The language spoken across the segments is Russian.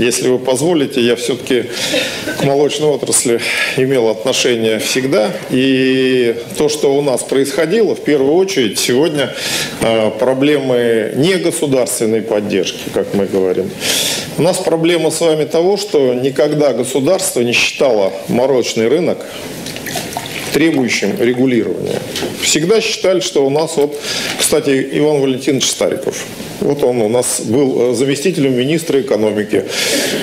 если вы позволите, я все-таки к молочной отрасли имел отношение всегда. И то, что у нас происходило, в первую очередь, сегодня э, проблемы не государственной поддержки, как мы говорим. У нас проблема с вами того, что никогда государство не считало молочный рынок требующим регулирования. Всегда считали, что у нас вот, кстати, Иван Валентинович Стариков, вот он у нас был э, заместителем министра экономики.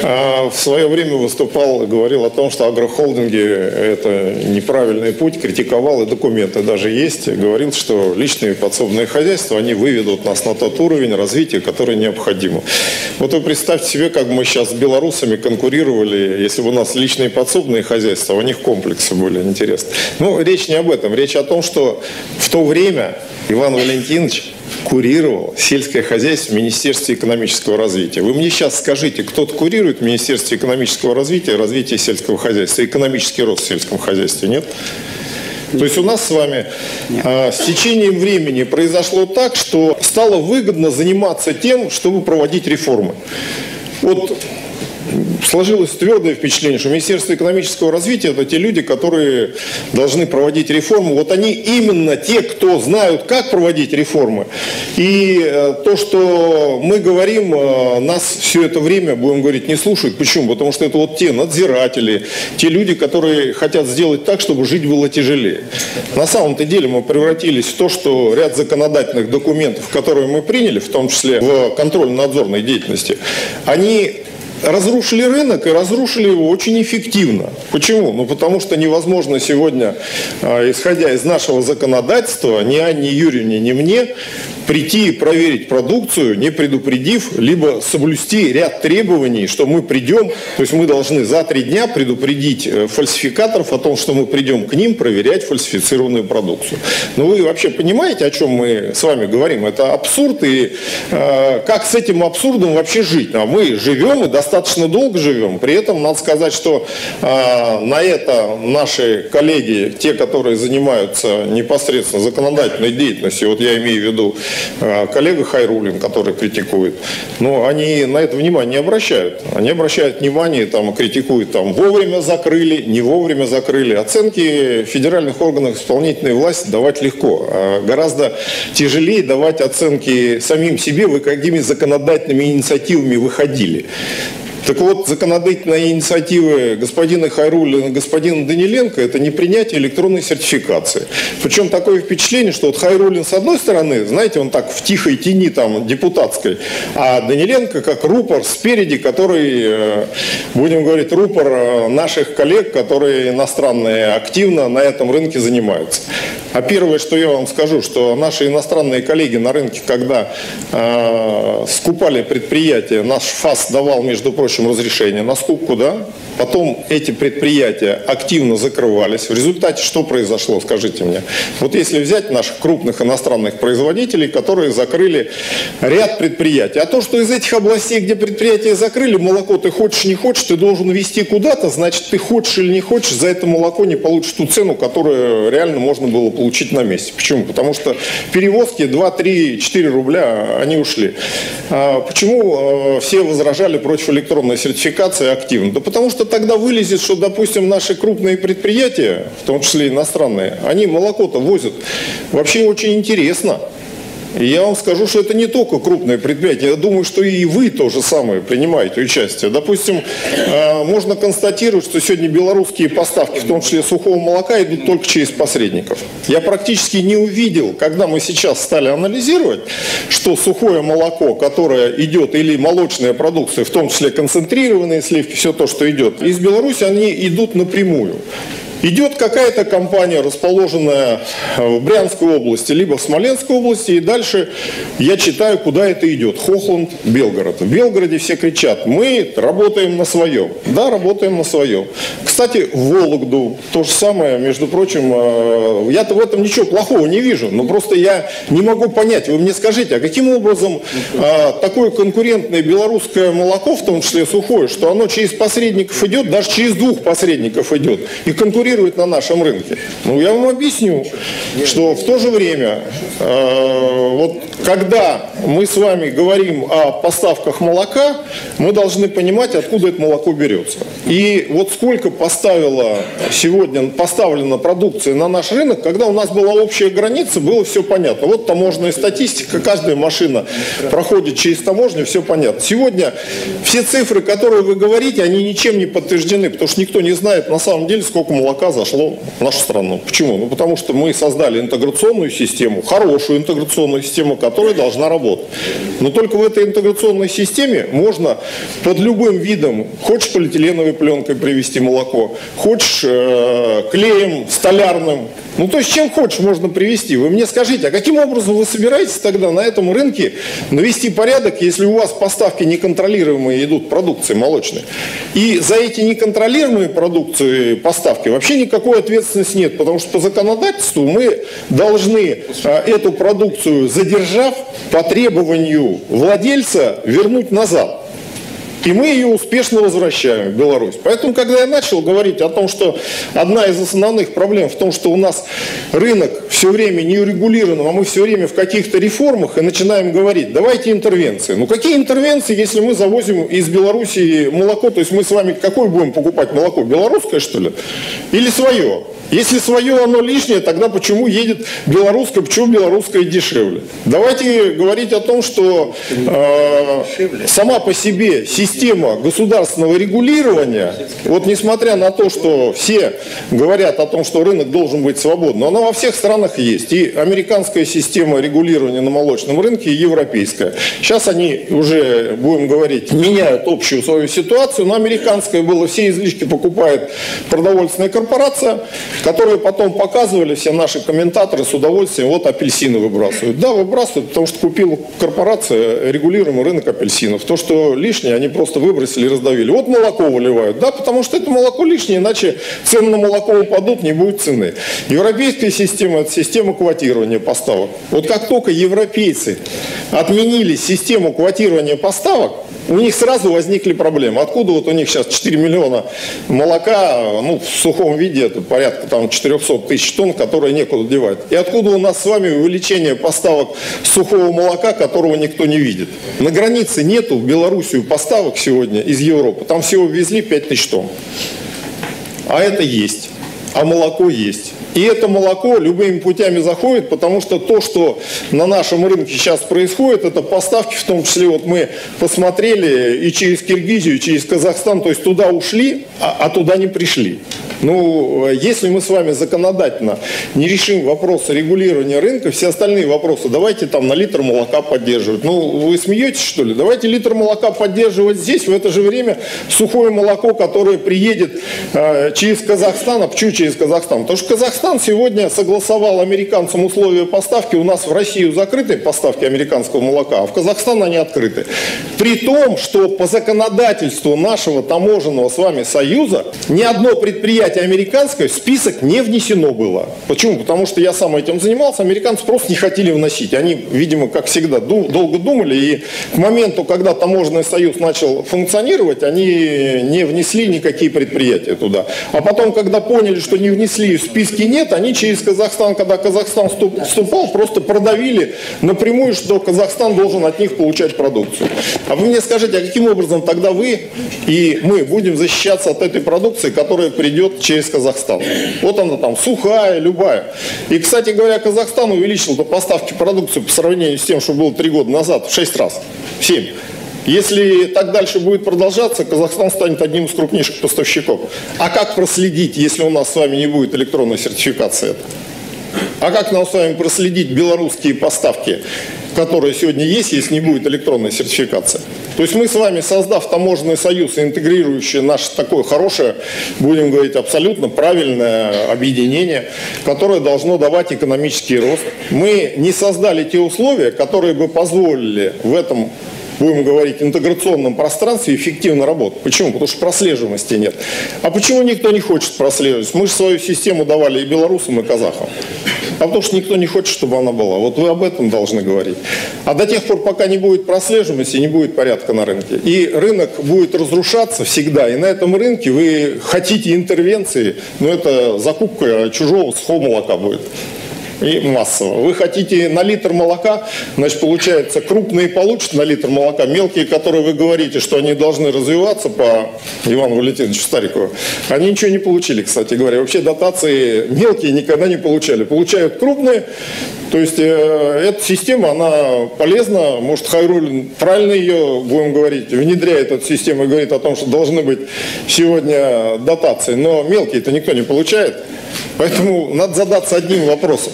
А в свое время выступал, говорил о том, что агрохолдинги – это неправильный путь, критиковал, и документы даже есть. Говорил, что личные подсобные хозяйства, они выведут нас на тот уровень развития, который необходим. Вот вы представьте себе, как мы сейчас с белорусами конкурировали, если бы у нас личные подсобные хозяйства, у них комплексы были, интересны. Ну, речь не об этом. Речь о том, что в то время Иван Валентинович курировал сельское хозяйство в Министерстве экономического развития. Вы мне сейчас скажите, кто-то курирует в Министерстве экономического развития развитие сельского хозяйства, экономический рост в сельском хозяйстве, нет? То есть у нас с вами э, с течением времени произошло так, что стало выгодно заниматься тем, чтобы проводить реформы. Вот сложилось твердое впечатление, что Министерство экономического развития – это те люди, которые должны проводить реформы. Вот они именно те, кто знают, как проводить реформы. И э, то, что мы говорим, э, нас все это время, будем говорить, не слушают. Почему? Потому что это вот те надзиратели, те люди, которые хотят сделать так, чтобы жить было тяжелее. На самом-то деле мы превратились в то, что ряд законодательных документов, которые мы приняли, в том числе в контрольно-надзорной деятельности, они разрушили рынок и разрушили его очень эффективно. Почему? Ну, потому что невозможно сегодня, а, исходя из нашего законодательства, ни Анне Юрьевне, ни мне прийти и проверить продукцию, не предупредив, либо соблюсти ряд требований, что мы придем, то есть мы должны за три дня предупредить э, фальсификаторов о том, что мы придем к ним проверять фальсифицированную продукцию. Ну, вы вообще понимаете, о чем мы с вами говорим? Это абсурд, и э, как с этим абсурдом вообще жить? А мы живем и достаточно достаточно долго живем. При этом надо сказать, что э, на это наши коллеги, те, которые занимаются непосредственно законодательной деятельностью, вот я имею в виду э, коллега Хайрулин, который критикует, но они на это внимание не обращают. Они обращают внимание, там, критикуют, там, вовремя закрыли, не вовремя закрыли. Оценки федеральных органов исполнительной власти давать легко. А гораздо тяжелее давать оценки самим себе, вы какими законодательными инициативами выходили. Так вот, законодательные инициативы господина Хайрулина господина Даниленко – это не принятие электронной сертификации. Причем такое впечатление, что вот Хайрулин с одной стороны, знаете, он так в тихой тени там депутатской, а Даниленко как рупор спереди, который, э, будем говорить, рупор э, наших коллег, которые иностранные активно на этом рынке занимаются. А первое, что я вам скажу, что наши иностранные коллеги на рынке, когда э, скупали предприятия, наш ФАС давал, между прочим, разрешение на скупку, да, потом эти предприятия активно закрывались. В результате что произошло, скажите мне? Вот если взять наших крупных иностранных производителей, которые закрыли ряд предприятий, а то, что из этих областей, где предприятия закрыли, молоко ты хочешь, не хочешь, ты должен везти куда-то, значит, ты хочешь или не хочешь, за это молоко не получишь ту цену, которую реально можно было получить на месте. Почему? Потому что перевозки 2, 3, 4 рубля, они ушли. А почему э, все возражали против электронной сертификации активно? Да потому что тогда вылезет, что, допустим, наши крупные предприятия, в том числе иностранные, они молоко-то возят вообще очень интересно. Я вам скажу, что это не только крупные предприятия. Я думаю, что и вы то же самое принимаете участие. Допустим, э, можно констатировать, что сегодня белорусские поставки, в том числе сухого молока, идут только через посредников. Я практически не увидел, когда мы сейчас стали анализировать, что сухое молоко, которое идет, или молочная продукция, в том числе концентрированные сливки, все то, что идет, из Беларуси они идут напрямую. Идет какая-то компания, расположенная в Брянской области, либо в Смоленской области, и дальше я читаю, куда это идет. Хохланд, Белгород. В Белгороде все кричат, мы работаем на своем. Да, работаем на своем. Кстати, в Вологду то же самое, между прочим, э, я-то в этом ничего плохого не вижу, но просто я не могу понять, вы мне скажите, а каким образом э, такое конкурентное белорусское молоко, в том числе сухое, что оно через посредников идет, даже через двух посредников идет, и конкурент конкурирует на нашем рынке? Ну, я вам объясню, что в то же время, э, вот когда мы с вами говорим о поставках молока, мы должны понимать, откуда это молоко берется. И вот сколько поставила сегодня, поставлена продукция на наш рынок, когда у нас была общая граница, было все понятно. Вот таможенная статистика, каждая машина проходит через таможню, все понятно. Сегодня все цифры, которые вы говорите, они ничем не подтверждены, потому что никто не знает на самом деле, сколько молока зашло в нашу страну. Почему? Ну, потому что мы создали интеграционную систему, хорошую интеграционную систему, которая должна работать. Но только в этой интеграционной системе можно под любым видом, хочешь полиэтиленовой пленкой привести молоко, хочешь э, клеем столярным, ну, то есть, чем хочешь можно привести. Вы мне скажите, а каким образом вы собираетесь тогда на этом рынке навести порядок, если у вас поставки неконтролируемые идут продукции молочной? И за эти неконтролируемые продукции поставки вообще никакой ответственности нет, потому что по законодательству мы должны а, эту продукцию, задержав, по требованию владельца вернуть назад. И мы ее успешно возвращаем в Беларусь. Поэтому, когда я начал говорить о том, что одна из основных проблем в том, что у нас рынок все время не урегулирован, а мы все время в каких-то реформах и начинаем говорить, давайте интервенции. Ну какие интервенции, если мы завозим из Беларуси молоко, то есть мы с вами какое будем покупать молоко? Белорусское, что ли? Или свое? Если свое оно лишнее, тогда почему едет белорусское, почему белорусское дешевле? Давайте говорить о том, что э, сама по себе система государственного регулирования, вот несмотря на то, что все говорят о том, что рынок должен быть свободным, она во всех странах есть. И американская система регулирования на молочном рынке, и европейская. Сейчас они уже, будем говорить, меняют общую свою ситуацию, но американская была, все излишки покупает продовольственная корпорация, которые потом показывали все наши комментаторы с удовольствием, вот апельсины выбрасывают. Да, выбрасывают, потому что купила корпорация регулируемый рынок апельсинов. То, что лишнее, они просто выбросили и раздавили. Вот молоко выливают. Да, потому что это молоко лишнее, иначе цены на молоко упадут, не будет цены. Европейская система – это система квотирования поставок. Вот как только европейцы отменили систему квотирования поставок, у них сразу возникли проблемы. Откуда вот у них сейчас 4 миллиона молока, ну, в сухом виде, это порядка там 400 тысяч тонн, которые некуда девать. И откуда у нас с вами увеличение поставок сухого молока, которого никто не видит. На границе нету в Белоруссию поставок сегодня из Европы. Там всего ввезли 5 тысяч тонн. А это есть. А молоко есть. И это молоко любыми путями заходит, потому что то, что на нашем рынке сейчас происходит, это поставки, в том числе вот мы посмотрели и через Киргизию, и через Казахстан, то есть туда ушли, а, а туда не пришли. Ну, если мы с вами законодательно не решим вопросы регулирования рынка, все остальные вопросы, давайте там на литр молока поддерживать. Ну, вы смеетесь, что ли? Давайте литр молока поддерживать здесь, в это же время сухое молоко, которое приедет э, через Казахстан. А почему через Казахстан? Потому что Казахстан сегодня согласовал американцам условия поставки. У нас в Россию закрыты поставки американского молока, а в Казахстан они открыты. При том, что по законодательству нашего таможенного с вами союза ни одно предприятие предприятие американское в список не внесено было. Почему? Потому что я сам этим занимался, американцы просто не хотели вносить. Они, видимо, как всегда, долго думали, и к моменту, когда таможенный союз начал функционировать, они не внесли никакие предприятия туда. А потом, когда поняли, что не внесли, в списке нет, они через Казахстан, когда Казахстан вступал, просто продавили напрямую, что Казахстан должен от них получать продукцию. А вы мне скажите, а каким образом тогда вы и мы будем защищаться от этой продукции, которая придет через Казахстан. Вот она там сухая, любая. И, кстати говоря, Казахстан увеличил до поставки продукции по сравнению с тем, что было три года назад, в шесть раз, в семь. Если так дальше будет продолжаться, Казахстан станет одним из крупнейших поставщиков. А как проследить, если у нас с вами не будет электронной сертификации? А как нам с вами проследить белорусские поставки, которые сегодня есть, если не будет электронной сертификации? То есть мы с вами, создав таможенный союз, интегрирующий наше такое хорошее, будем говорить, абсолютно правильное объединение, которое должно давать экономический рост, мы не создали те условия, которые бы позволили в этом будем говорить, интеграционном пространстве эффективно работать. Почему? Потому что прослеживаемости нет. А почему никто не хочет прослеживать? Мы же свою систему давали и белорусам, и казахам. А потому что никто не хочет, чтобы она была. Вот вы об этом должны говорить. А до тех пор, пока не будет прослеживаемости, не будет порядка на рынке. И рынок будет разрушаться всегда. И на этом рынке вы хотите интервенции, но это закупка чужого сухого молока будет. И массово. Вы хотите на литр молока, значит, получается, крупные получат на литр молока, мелкие, которые вы говорите, что они должны развиваться по Ивану Валентиновичу Старикову, они ничего не получили, кстати говоря. Вообще дотации мелкие никогда не получали. Получают крупные, то есть э, эта система, она полезна, может Хайрулин правильно ее, будем говорить, внедряет эту систему и говорит о том, что должны быть сегодня дотации, но мелкие-то никто не получает. Поэтому надо задаться одним вопросом.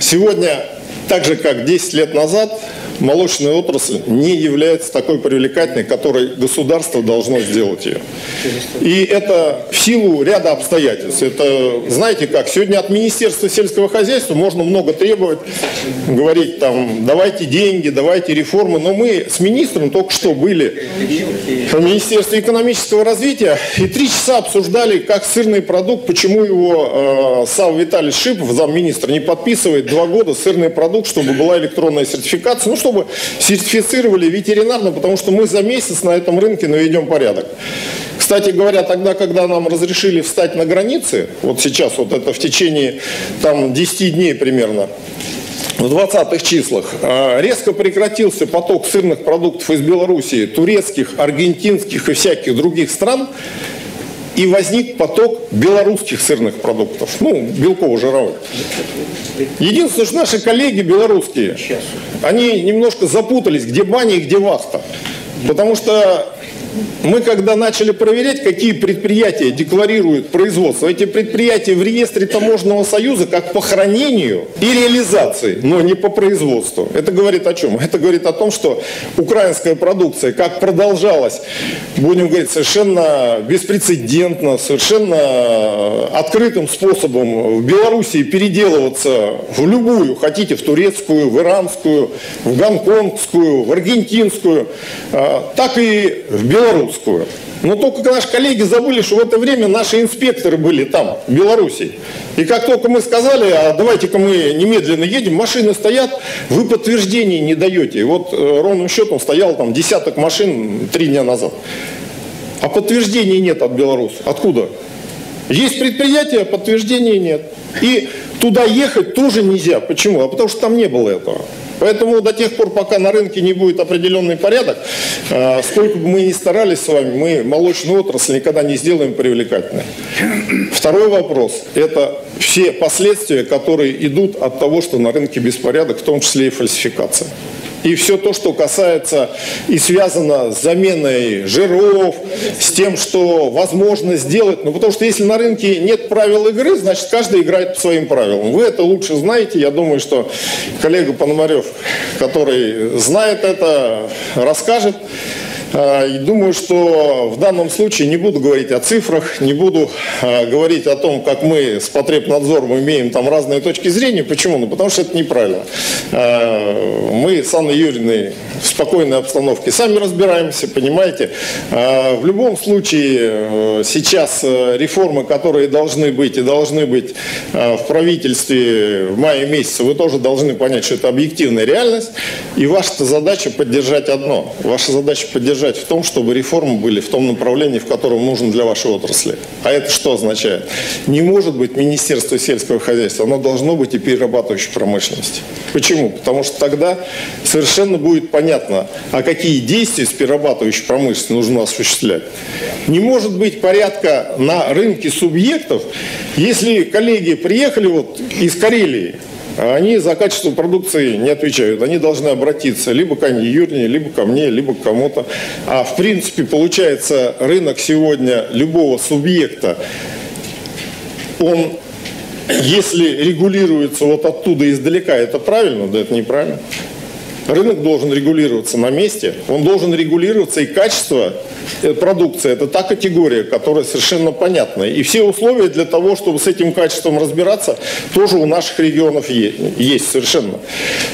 Сегодня, так же как 10 лет назад, молочная отрасль не является такой привлекательной, которой государство должно сделать ее. И это в силу ряда обстоятельств. Это, знаете как, сегодня от Министерства сельского хозяйства можно много требовать, говорить там, давайте деньги, давайте реформы, но мы с министром только что были в Министерстве экономического развития и три часа обсуждали, как сырный продукт, почему его э, Сав Виталий Шипов, замминистра, не подписывает два года сырный продукт, чтобы была электронная сертификация, ну, что чтобы сертифицировали ветеринарно, потому что мы за месяц на этом рынке наведем порядок. Кстати говоря, тогда, когда нам разрешили встать на границе, вот сейчас, вот это в течение там 10 дней примерно, в 20-х числах а, резко прекратился поток сырных продуктов из Белоруссии, турецких, аргентинских и всяких других стран, и возник поток белорусских сырных продуктов, ну, белково-жировых. Единственное, что наши коллеги белорусские, они немножко запутались, где баня и где вахта. Потому что мы когда начали проверять, какие предприятия декларируют производство, эти предприятия в реестре таможенного союза как по хранению и реализации, но не по производству. Это говорит о чем? Это говорит о том, что украинская продукция как продолжалась, будем говорить, совершенно беспрецедентно, совершенно открытым способом в Белоруссии переделываться в любую, хотите, в турецкую, в иранскую, в гонконгскую, в аргентинскую, а, так и в Беларуси белорусскую. Но только наши коллеги забыли, что в это время наши инспекторы были там, в Беларуси. И как только мы сказали, а давайте-ка мы немедленно едем, машины стоят, вы подтверждений не даете. Вот э, ровным счетом стоял там десяток машин три дня назад. А подтверждений нет от белорусов. Откуда? Есть предприятие, подтверждения нет. И туда ехать тоже нельзя. Почему? А потому что там не было этого. Поэтому до тех пор, пока на рынке не будет определенный порядок, э, сколько бы мы ни старались с вами, мы молочную отрасль никогда не сделаем привлекательной. Второй вопрос – это все последствия, которые идут от того, что на рынке беспорядок, в том числе и фальсификация и все то, что касается и связано с заменой жиров, с тем, что возможно сделать. Ну, потому что если на рынке нет правил игры, значит, каждый играет по своим правилам. Вы это лучше знаете. Я думаю, что коллега Пономарев, который знает это, расскажет. А, думаю, что в данном случае не буду говорить о цифрах, не буду а, говорить о том, как мы с потребнадзором имеем там разные точки зрения. Почему? Ну, потому что это неправильно. А, мы с Анной Юрьевной в спокойной обстановке сами разбираемся, понимаете. В любом случае, э, сейчас э, реформы, которые должны быть и должны быть в правительстве в мае месяце, вы тоже должны понять, что это объективная реальность. И ваша задача поддержать одно. Ваша задача поддержать поддержать в том, чтобы реформы были в том направлении, в котором нужно для вашей отрасли. А это что означает? Не может быть Министерство сельского хозяйства, оно должно быть и перерабатывающей промышленности. Почему? Потому что тогда совершенно будет понятно, а какие действия с перерабатывающей промышленностью нужно осуществлять. Не может быть порядка на рынке субъектов, если коллеги приехали вот из Карелии, они за качество продукции не отвечают. Они должны обратиться либо к Анне Юрьевне, либо ко мне, либо к кому-то. А в принципе, получается, рынок сегодня любого субъекта, он, если регулируется вот оттуда издалека, это правильно? Да это неправильно. Рынок должен регулироваться на месте, он должен регулироваться и качество э, продукции. Это та категория, которая совершенно понятна. И все условия для того, чтобы с этим качеством разбираться, тоже у наших регионов есть совершенно.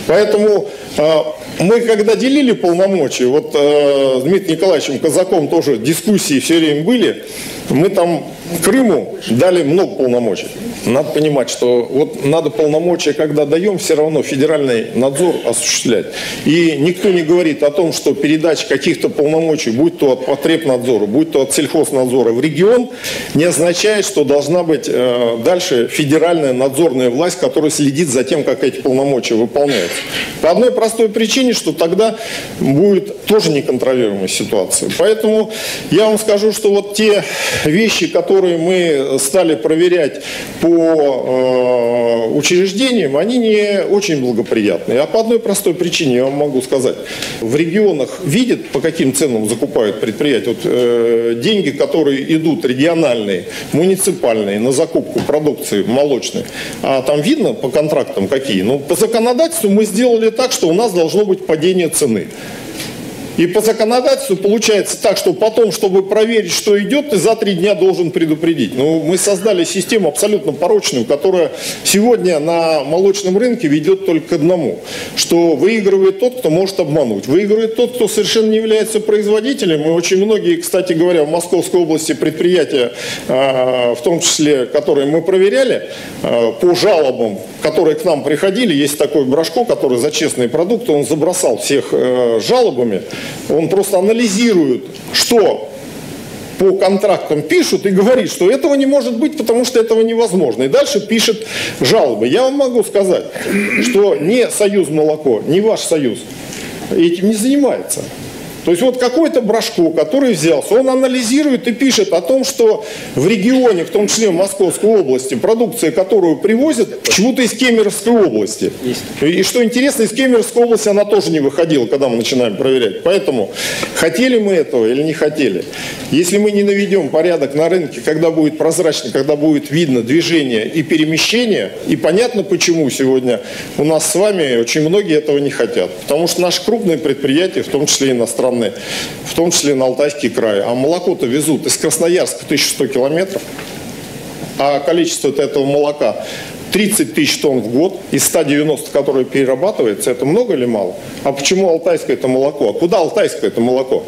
Поэтому а, мы когда делили полномочия, вот э, Дмитрием Николаевичем Казаком тоже дискуссии все время были, Мы там Крыму дали много полномочий. Надо понимать, что вот надо полномочия, когда даем, все равно федеральный надзор осуществлять. И никто не говорит о том, что передача каких-то полномочий, будь то от потребнадзора, будь то от сельхознадзора в регион, не означает, что должна быть э, дальше федеральная надзорная власть, которая следит за тем, как эти полномочия выполняются. По одной простой причине, что тогда будет тоже неконтролируемая ситуация. Поэтому я вам скажу, что вот те вещи, которые мы стали проверять по э, учреждениям, они не очень благоприятные. А по одной простой причине я вам могу сказать. В регионах видят, по каким ценам закупают предприятия. Вот, э, деньги, которые идут региональные, муниципальные на закупку продукции молочной, а там видно по контрактам какие. Ну, по законодательству мы сделали так, что у нас должно быть падение цены. И по законодательству получается так, что потом, чтобы проверить, что идет, ты за три дня должен предупредить. Ну, мы создали систему абсолютно порочную, которая сегодня на молочном рынке ведет только к одному, что выигрывает тот, кто может обмануть. Выигрывает тот, кто совершенно не является производителем. И очень многие, кстати говоря, в Московской области предприятия, а, в том числе, которые мы проверяли, а, по жалобам, которые к нам приходили, есть такой Брашко, который за честные продукты, он забросал всех э, жалобами, он просто анализирует, что по контрактам пишут и говорит, что этого не может быть, потому что этого невозможно. И дальше пишет жалобы. Я вам могу сказать, что не Союз молоко, не ваш Союз этим не занимается. То есть вот какой-то Брашко, который взялся, он анализирует и пишет о том, что в регионе, в том числе в Московской области, продукция, которую привозят, почему-то из Кемеровской области. И что интересно, из Кемеровской области она тоже не выходила, когда мы начинаем проверять. Поэтому хотели мы этого или не хотели. Если мы не наведем порядок на рынке, когда будет прозрачно, когда будет видно движение и перемещение, и понятно, почему сегодня у нас с вами очень многие этого не хотят. Потому что наши крупные предприятия, в том числе иностранные, страны, в том числе на Алтайский край. А молоко-то везут из Красноярска 1100 километров, а количество этого молока 30 тысяч тонн в год из 190, которые перерабатывается, это много или мало? А почему алтайское это молоко? А куда алтайское это молоко?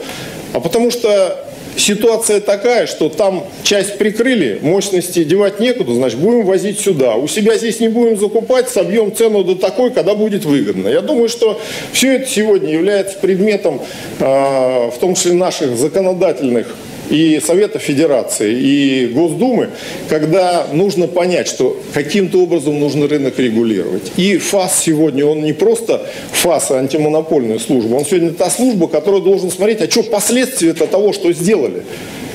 А потому что ситуация такая, что там часть прикрыли, мощности девать некуда, значит, будем возить сюда. У себя здесь не будем закупать, собьем цену до такой, когда будет выгодно. Я думаю, что все это сегодня является предметом, а, в том числе наших законодательных и Совета Федерации, и Госдумы, когда нужно понять, что каким-то образом нужно рынок регулировать. И ФАС сегодня, он не просто ФАС, а антимонопольная служба, он сегодня та служба, которая должен смотреть, а что последствия того, что сделали.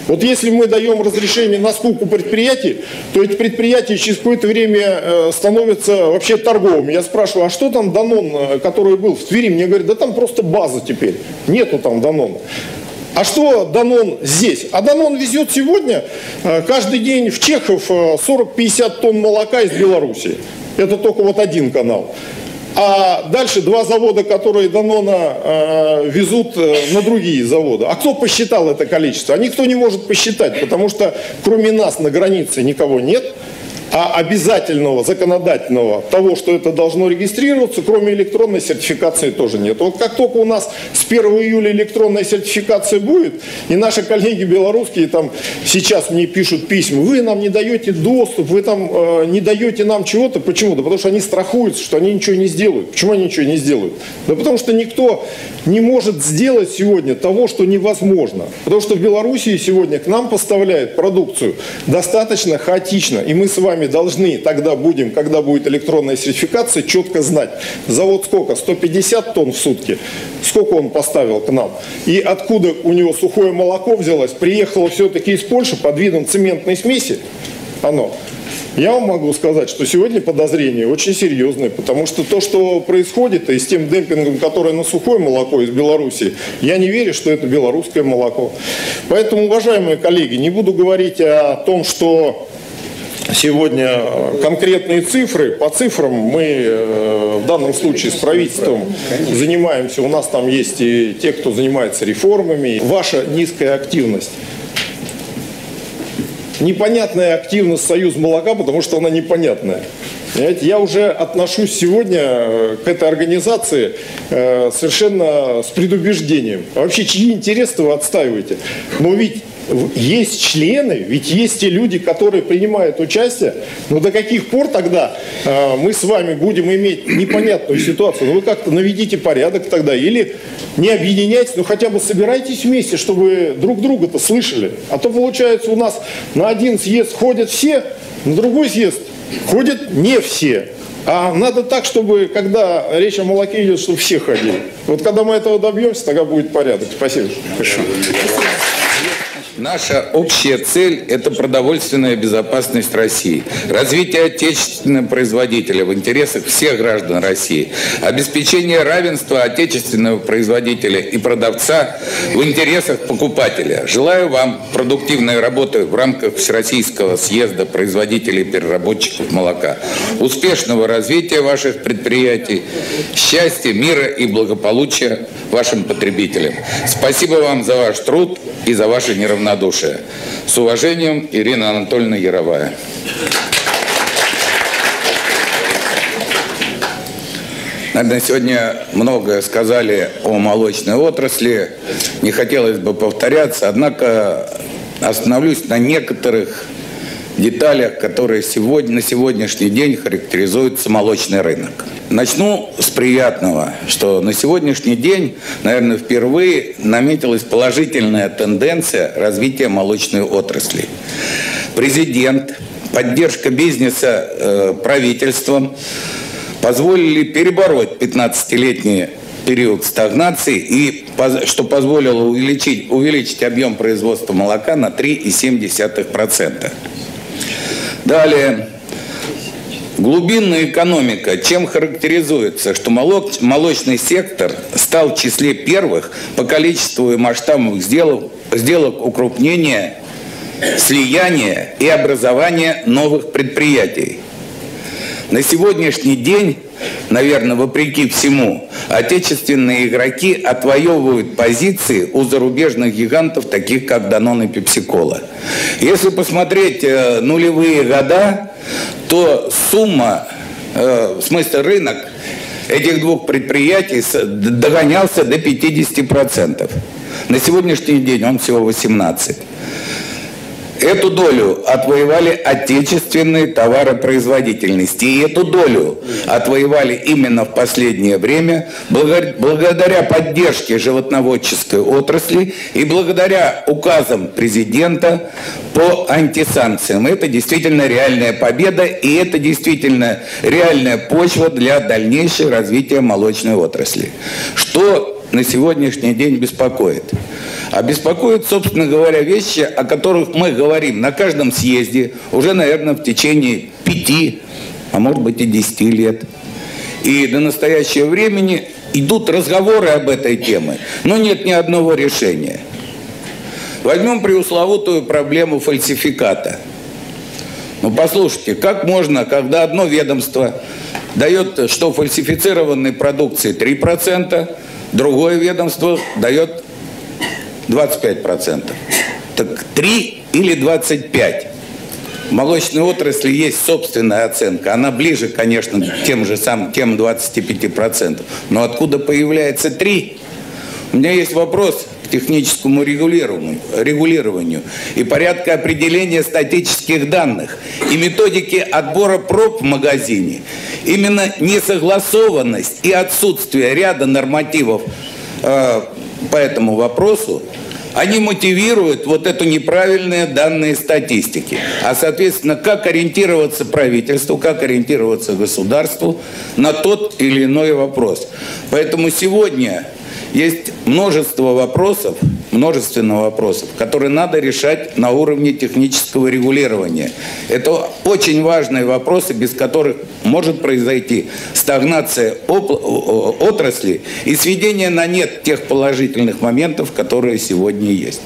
Вот если мы даем разрешение на скупку предприятий, то эти предприятия через какое-то время э, становятся вообще торговыми. Я спрашиваю, а что там Данон, э, который был в Твери? Мне говорят, да там просто база теперь. Нету там Данона. А что Данон здесь? А Данон везет сегодня э, каждый день в Чехов 40-50 тонн молока из Беларуси. Это только вот один канал. А дальше два завода, которые Данона э, везут э, на другие заводы. А кто посчитал это количество? А никто не может посчитать, потому что кроме нас на границе никого нет а обязательного законодательного того, что это должно регистрироваться, кроме электронной сертификации тоже нет. Вот как только у нас с 1 июля электронная сертификация будет, и наши коллеги белорусские там сейчас мне пишут письма, вы нам не даете доступ, вы там э, не даете нам чего-то, почему? Да потому что они страхуются, что они ничего не сделают. Почему они ничего не сделают? Да потому что никто не может сделать сегодня того, что невозможно. Потому что в Белоруссии сегодня к нам поставляют продукцию достаточно хаотично, и мы с вами вами должны тогда будем, когда будет электронная сертификация, четко знать, завод сколько, 150 тонн в сутки, сколько он поставил к нам, и откуда у него сухое молоко взялось, приехало все-таки из Польши под видом цементной смеси, оно. Я вам могу сказать, что сегодня подозрение очень серьезное, потому что то, что происходит, и с тем демпингом, который на сухое молоко из Беларуси, я не верю, что это белорусское молоко. Поэтому, уважаемые коллеги, не буду говорить о том, что сегодня конкретные цифры. По цифрам мы э, в данном случае с правительством занимаемся. У нас там есть и те, кто занимается реформами. Ваша низкая активность. Непонятная активность Союз молока, потому что она непонятная. Понимаете, я уже отношусь сегодня э, к этой организации э, совершенно с предубеждением. Вообще, чьи интересы вы отстаиваете? Но ведь есть члены, ведь есть те люди, которые принимают участие. Но до каких пор тогда э, мы с вами будем иметь непонятную ситуацию? Ну вы как-то наведите порядок тогда или не объединяйтесь, но хотя бы собирайтесь вместе, чтобы друг друга-то слышали. А то получается у нас на один съезд ходят все, на другой съезд ходят не все. А надо так, чтобы, когда речь о молоке идет, чтобы все ходили. Вот когда мы этого добьемся, тогда будет порядок. Спасибо. Спасибо. Наша общая цель – это продовольственная безопасность России, развитие отечественного производителя в интересах всех граждан России, обеспечение равенства отечественного производителя и продавца в интересах покупателя. Желаю вам продуктивной работы в рамках Всероссийского съезда производителей и переработчиков молока, успешного развития ваших предприятий, счастья, мира и благополучия вашим потребителям. Спасибо вам за ваш труд и за ваше неравнодушие равнодушие. С уважением, Ирина Анатольевна Яровая. Наверное, сегодня многое сказали о молочной отрасли. Не хотелось бы повторяться, однако остановлюсь на некоторых деталях, которые сегодня, на сегодняшний день характеризуют молочный рынок. Начну с приятного, что на сегодняшний день, наверное, впервые наметилась положительная тенденция развития молочной отрасли. Президент, поддержка бизнеса э, правительством позволили перебороть 15-летний период стагнации, и что позволило увеличить, увеличить объем производства молока на 3,7%. Далее. Глубинная экономика чем характеризуется? Что молочный сектор стал в числе первых по количеству и масштабам сделок, сделок укрупнения, слияния и образования новых предприятий. На сегодняшний день наверное, вопреки всему, отечественные игроки отвоевывают позиции у зарубежных гигантов, таких как Данон и Пепсикола. Если посмотреть э, нулевые года, то сумма, э, в смысле рынок этих двух предприятий догонялся до 50%. На сегодняшний день он всего 18%. Эту долю отвоевали отечественные товаропроизводительности. И эту долю отвоевали именно в последнее время благодаря поддержке животноводческой отрасли и благодаря указам президента по антисанкциям. Это действительно реальная победа, и это действительно реальная почва для дальнейшего развития молочной отрасли. Что на сегодняшний день беспокоит? А беспокоит, собственно говоря, вещи, о которых мы говорим на каждом съезде уже, наверное, в течение пяти, а может быть и десяти лет. И до настоящего времени идут разговоры об этой теме, но нет ни одного решения. Возьмем преусловутую проблему фальсификата. Ну, послушайте, как можно, когда одно ведомство дает, что фальсифицированной продукции 3%, другое ведомство дает 25%. Так 3 или 25%. В молочной отрасли есть собственная оценка. Она ближе, конечно, к тем же самым, тем 25%. Но откуда появляется 3? У меня есть вопрос техническому регулированию, регулированию и порядка определения статических данных и методики отбора проб в магазине. Именно несогласованность и отсутствие ряда нормативов э, по этому вопросу, они мотивируют вот эту неправильные данные статистики. А, соответственно, как ориентироваться правительству, как ориентироваться государству на тот или иной вопрос. Поэтому сегодня есть множество вопросов, множественно вопросов, которые надо решать на уровне технического регулирования. Это очень важные вопросы, без которых может произойти стагнация отрасли и сведение на нет тех положительных моментов, которые сегодня есть.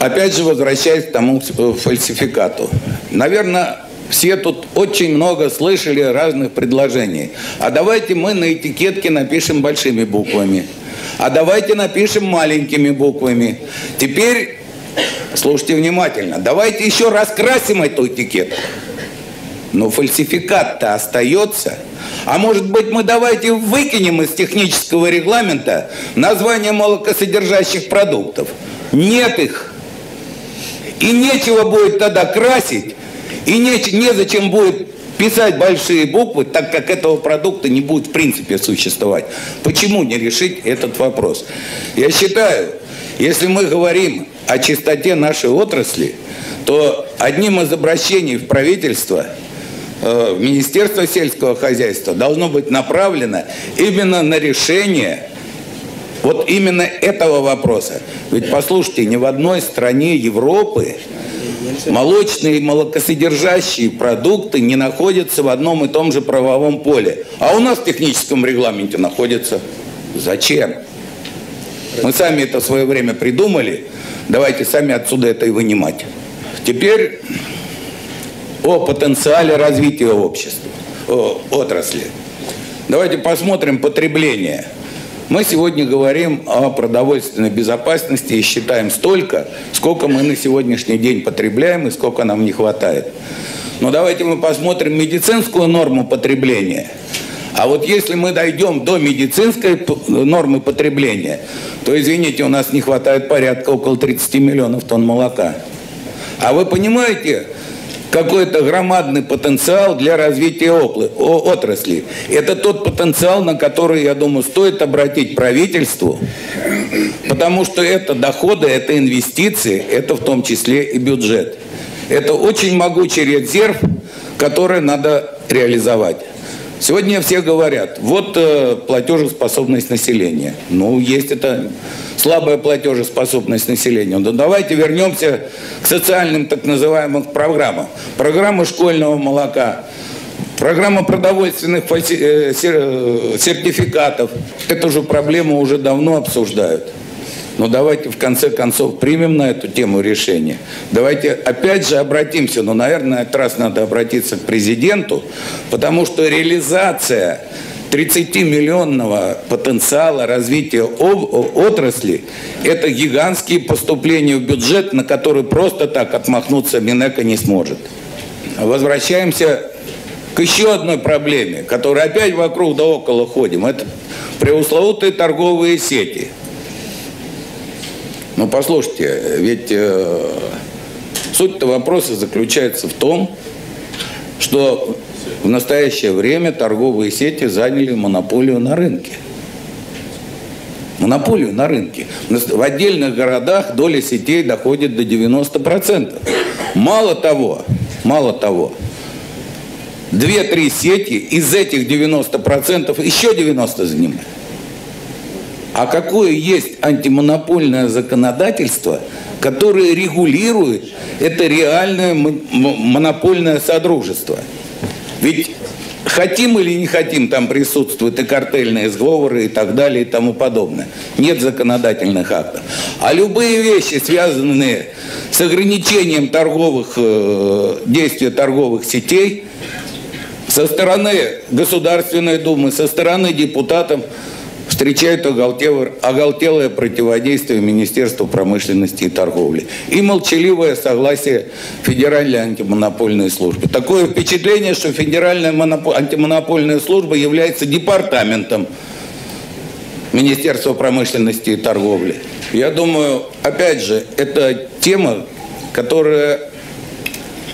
Опять же, возвращаясь к тому фальсификату. Наверное, все тут очень много слышали разных предложений. А давайте мы на этикетке напишем большими буквами – а давайте напишем маленькими буквами. Теперь, слушайте внимательно, давайте еще раскрасим эту этикетку. Но фальсификат-то остается. А может быть мы давайте выкинем из технического регламента название молокосодержащих продуктов. Нет их. И нечего будет тогда красить, и не, незачем будет писать большие буквы, так как этого продукта не будет в принципе существовать. Почему не решить этот вопрос? Я считаю, если мы говорим о чистоте нашей отрасли, то одним из обращений в правительство э, в Министерство сельского хозяйства должно быть направлено именно на решение вот именно этого вопроса. Ведь послушайте, ни в одной стране Европы молочные и молокосодержащие продукты не находятся в одном и том же правовом поле. А у нас в техническом регламенте находятся. Зачем? Мы сами это в свое время придумали. Давайте сами отсюда это и вынимать. Теперь о потенциале развития общества, о, отрасли. Давайте посмотрим потребление. Мы сегодня говорим о продовольственной безопасности и считаем столько, сколько мы на сегодняшний день потребляем и сколько нам не хватает. Но давайте мы посмотрим медицинскую норму потребления. А вот если мы дойдем до медицинской нормы потребления, то, извините, у нас не хватает порядка около 30 миллионов тонн молока. А вы понимаете, какой-то громадный потенциал для развития отрасли. Это тот потенциал, на который, я думаю, стоит обратить правительству, потому что это доходы, это инвестиции, это в том числе и бюджет. Это очень могучий резерв, который надо реализовать. Сегодня все говорят, вот э, платежеспособность населения. Ну, есть это слабая платежеспособность населения. Но давайте вернемся к социальным так называемым программам. Программа школьного молока, программа продовольственных э, э, сертификатов. Эту же проблему уже давно обсуждают. Но давайте в конце концов примем на эту тему решение. Давайте опять же обратимся, но, наверное, этот раз надо обратиться к президенту, потому что реализация 30-миллионного потенциала развития отрасли – это гигантские поступления в бюджет, на которые просто так отмахнуться Минэко не сможет. Возвращаемся к еще одной проблеме, которая опять вокруг да около ходим. Это преусловутые торговые сети – ну, послушайте, ведь э, суть-то вопроса заключается в том, что в настоящее время торговые сети заняли монополию на рынке. Монополию на рынке. В отдельных городах доля сетей доходит до 90%. Мало того, мало того, две-три сети из этих 90% еще 90% занимают. А какое есть антимонопольное законодательство, которое регулирует это реальное монопольное содружество? Ведь хотим или не хотим, там присутствуют и картельные сговоры и так далее и тому подобное. Нет законодательных актов. А любые вещи, связанные с ограничением торговых, э, действия торговых сетей, со стороны Государственной Думы, со стороны депутатов – встречают оголтелое, оголтелое противодействие Министерству промышленности и торговли и молчаливое согласие Федеральной антимонопольной службы. Такое впечатление, что Федеральная антимонопольная служба является департаментом Министерства промышленности и торговли. Я думаю, опять же, это тема, которая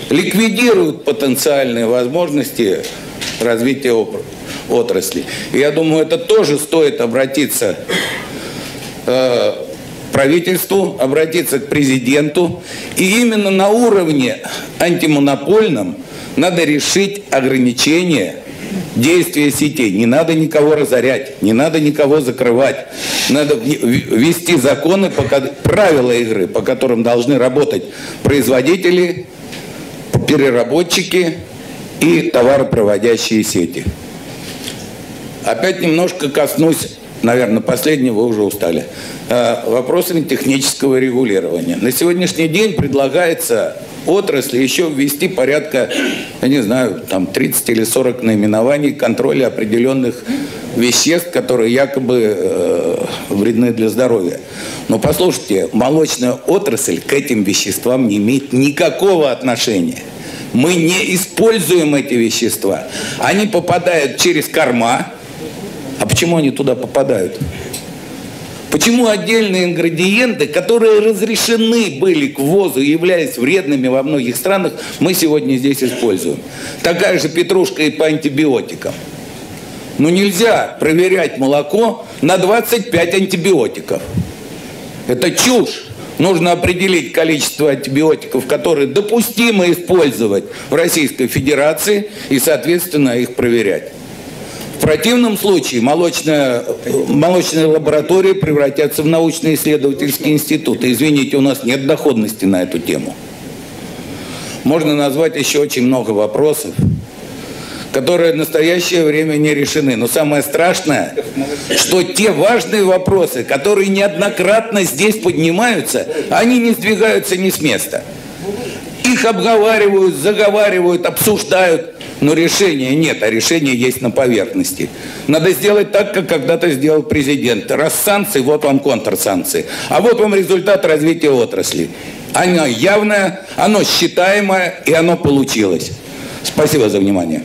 ликвидирует потенциальные возможности развития отрасли. И я думаю, это тоже стоит обратиться э, правительству, обратиться к президенту. И именно на уровне антимонопольном надо решить ограничения действия сетей. Не надо никого разорять, не надо никого закрывать. Надо ввести законы, правила игры, по которым должны работать производители, переработчики и товаропроводящие сети. Опять немножко коснусь, наверное, последнего вы уже устали, э, вопросами технического регулирования. На сегодняшний день предлагается отрасли еще ввести порядка, я не знаю, там 30 или 40 наименований контроля определенных веществ, которые якобы э, вредны для здоровья. Но послушайте, молочная отрасль к этим веществам не имеет никакого отношения. Мы не используем эти вещества. Они попадают через корма, почему они туда попадают? Почему отдельные ингредиенты, которые разрешены были к ввозу, являясь вредными во многих странах, мы сегодня здесь используем? Такая же петрушка и по антибиотикам. Но нельзя проверять молоко на 25 антибиотиков. Это чушь. Нужно определить количество антибиотиков, которые допустимо использовать в Российской Федерации и, соответственно, их проверять. Противном случае молочная, молочные лаборатории превратятся в научно-исследовательские институты. Извините, у нас нет доходности на эту тему. Можно назвать еще очень много вопросов которые в настоящее время не решены. Но самое страшное, что те важные вопросы, которые неоднократно здесь поднимаются, они не сдвигаются ни с места. Их обговаривают, заговаривают, обсуждают, но решения нет, а решение есть на поверхности. Надо сделать так, как когда-то сделал президент. Раз санкции, вот вам контрсанкции. А вот вам результат развития отрасли. Оно явное, оно считаемое, и оно получилось. Спасибо за внимание.